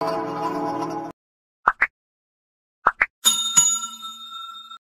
you.